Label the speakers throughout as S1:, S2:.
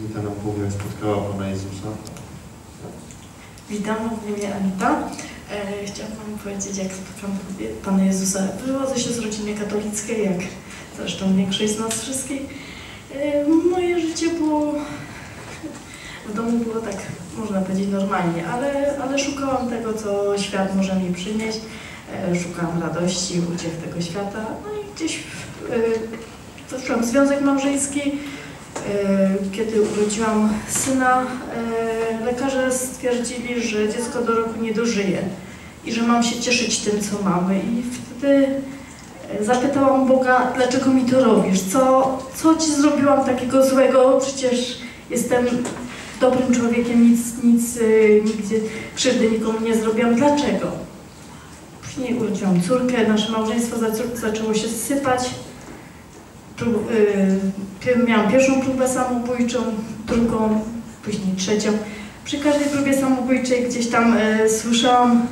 S1: Anita nam powie, jak spotkała Pana Jezusa.
S2: Witam, w imię Anita. E, chciałam Wam powiedzieć, jak spotkałam Pana Jezusa. Wywodzę się z rodziny katolickiej, jak zresztą większość z nas wszystkich. E, moje życie było... W domu było tak, można powiedzieć, normalnie, ale, ale szukałam tego, co świat może mi przynieść. E, szukałam radości, uciech tego świata. No i gdzieś w związek małżeński. E, Kiedy urodziłam syna, e, lekarze stwierdzili, że dziecko do roku nie dożyje i że mam się cieszyć tym, co mamy. I wtedy e, zapytałam Boga, dlaczego mi to robisz? Co, co ci zrobiłam takiego złego? Przecież jestem dobrym człowiekiem, nic, nic nigdzie krzywdy nikomu nie zrobiłam. Dlaczego? Później urodziłam córkę, nasze małżeństwo zaczę- zaczęło się sypać. Miałam pierwszą próbę samobójczą, drugą, później trzecią. Przy każdej próbie samobójczej gdzieś tam y, słyszałam,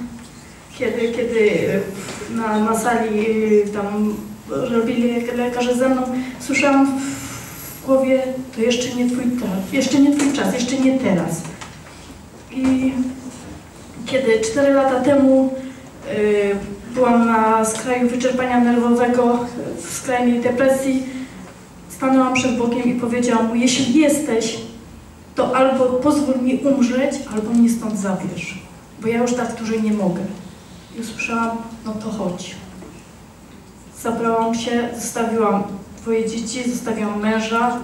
S2: kiedy, kiedy y, na, na sali y, tam robili lekarze ze mną, słyszałam w głowie, to jeszcze nie twój czas, jeszcze nie twój czas, jeszcze nie teraz. I kiedy cztery lata temu y, byłam na skraju wyczerpania nerwowego, skrajnej depresji, stanęłam przed Bogiem i powiedziałam mu, jeśli jesteś, to albo pozwól mi umrzeć, albo mnie stąd zabierz, bo ja już tak dłużej nie mogę. I usłyszałam, no to chodź. Zabrałam się, zostawiłam dwoje dzieci, zostawiłam męża,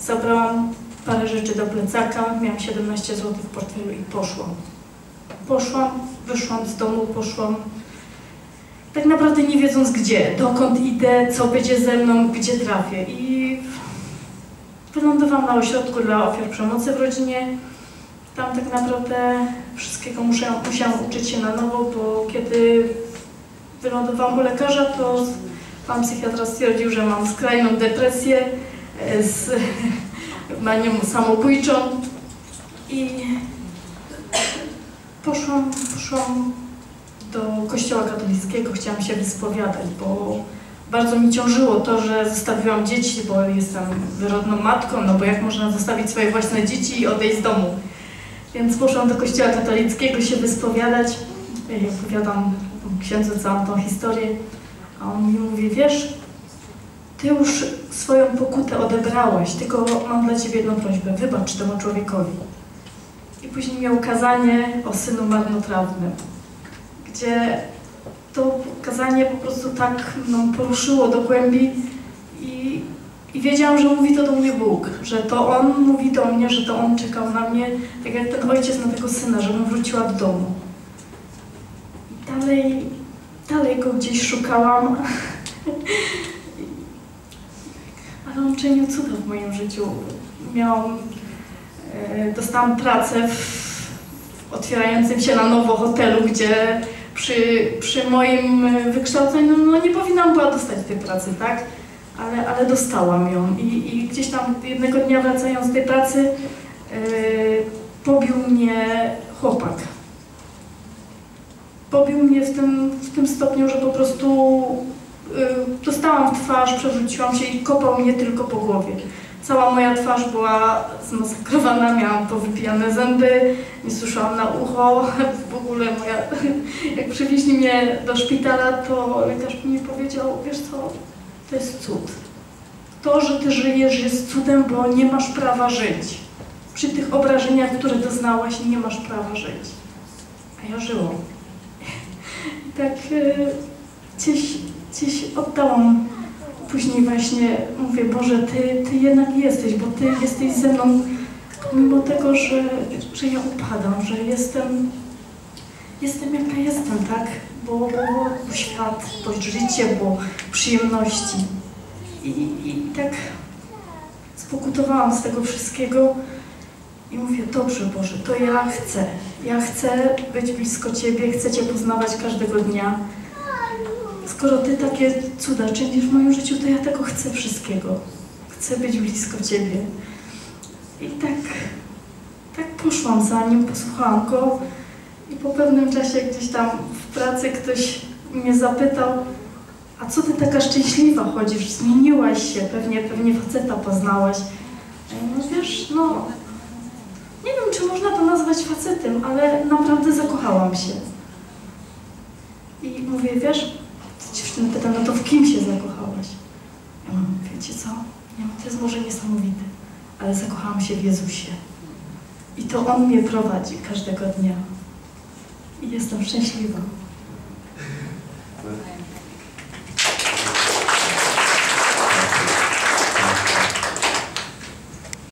S2: zabrałam parę rzeczy do plecaka, miałam 17 zł w portfelu i poszłam. Poszłam, wyszłam z domu, poszłam tak naprawdę nie wiedząc gdzie, dokąd idę, co będzie ze mną, gdzie trafię. I wylądowałam na ośrodku dla ofiar przemocy w rodzinie. Tam tak naprawdę wszystkiego musiałam, musiałam uczyć się na nowo, bo kiedy wylądowałam u lekarza, to pan psychiatra stwierdził, że mam skrajną depresję e, z manią samobójczą i poszłam, poszłam do kościoła katolickiego, chciałam się wyspowiadać, bo bardzo mi ciążyło to, że zostawiłam dzieci, bo jestem wyrodną matką, no bo jak można zostawić swoje własne dzieci i odejść z domu. Więc poszłam do kościoła katolickiego się wyspowiadać i opowiadam księdzu całą tą historię, a on mi mówi, wiesz, ty już swoją pokutę odebrałaś, tylko mam dla ciebie jedną prośbę, wybacz temu człowiekowi. I później miał kazanie o synu marnotrawnym gdzie to kazanie po prostu tak no, poruszyło do głębi i, i wiedziałam, że mówi to do mnie Bóg, że to On mówi do mnie, że to On czekał na mnie, tak jak ten ojciec na tego syna, żebym wróciła do domu. I dalej, dalej go gdzieś szukałam, ale On czynił cuda w moim życiu. Miałam, e, dostałam pracę w otwierającym się na nowo hotelu, gdzie przy, przy moim e, wykształceniu no nie powinnam była dostać tej pracy, tak? Ale, ale dostałam ją I, i gdzieś tam jednego dnia wracając z tej pracy yy, pobił mnie chłopak. Pobił mnie w tym, w tym stopniu, że po prostu yy, dostałam w twarz, przewróciłam się i kopał mnie tylko po głowie. Cała moja twarz była zmasakrowana, miałam powypijane zęby, nie słyszałam na ucho. W ogóle moja, jak przywieźli mnie do szpitala, to lekarz mi powiedział, wiesz co, to jest cud. To, że ty żyjesz jest cudem, bo nie masz prawa żyć. Przy tych obrażeniach, które doznałaś, nie masz prawa żyć. A ja żyłam. I tak e, gdzieś, gdzieś oddałam później właśnie mówię, Boże, Ty, ty jednak jesteś, bo Ty jesteś ze mną, mimo tego, że, że ja upadam, że jestem, jestem jaka jestem, tak? Bo, bo, bo świat, bo życie, bo przyjemności. I, I tak spokutowałam z tego wszystkiego i mówię, dobrze Boże, to ja chcę. Ja chcę być blisko Ciebie, chcę Cię poznawać każdego dnia skoro Ty takie cuda czynisz w moim życiu, to ja tego chcę wszystkiego. Chcę być blisko Ciebie. I tak, tak poszłam za nim, posłuchałam go i po pewnym czasie gdzieś tam w pracy ktoś mnie zapytał, a co Ty taka szczęśliwa chodzisz, zmieniłaś się, pewnie, pewnie faceta poznałaś. Wiesz, wiesz, no... Nie wiem, czy można to nazwać facetem, ale naprawdę zakochałam się. I mówię, wiesz, dziewczyna pyta, no to w kim się zakochałaś? Ja mówię, wiecie co? Nie, no to jest może niesamowite, ale zakochałam się w Jezusie. I to On mnie prowadzi każdego dnia. I jestem szczęśliwa.